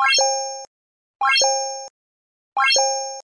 バシン!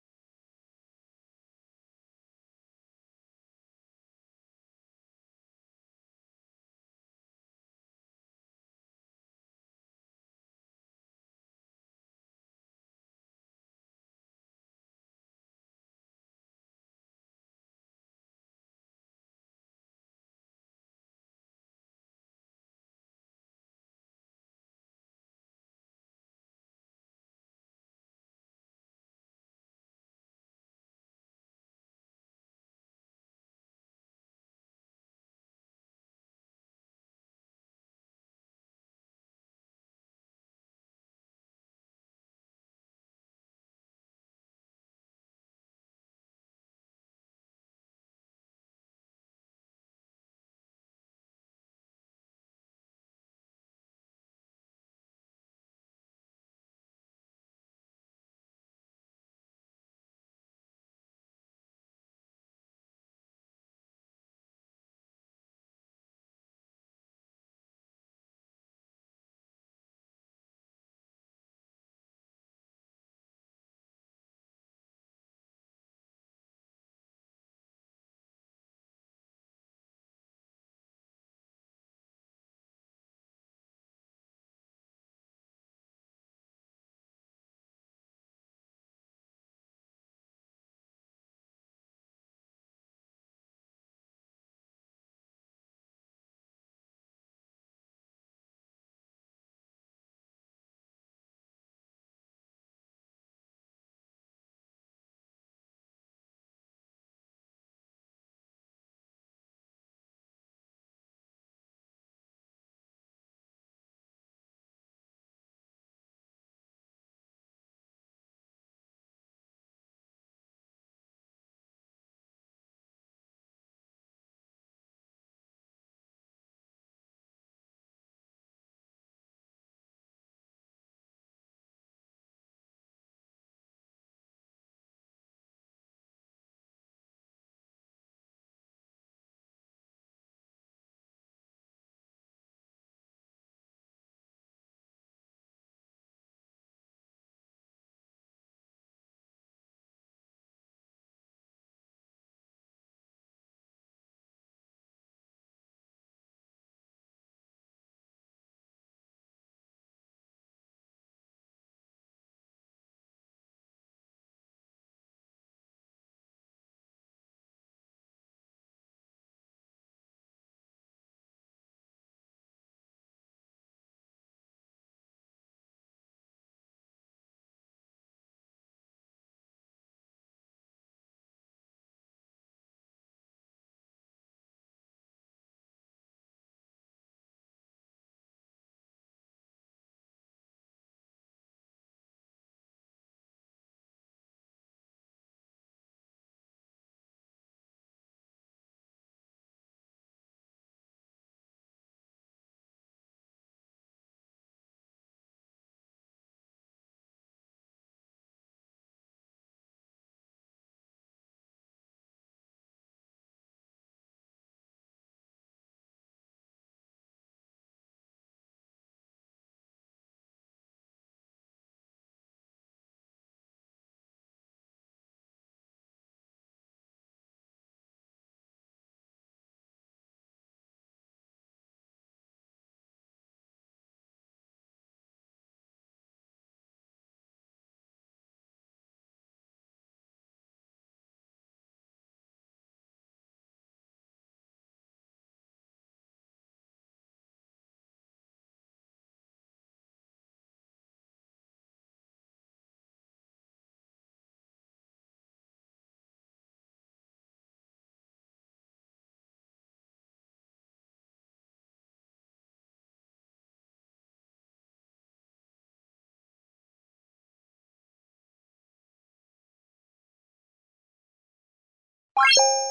バス。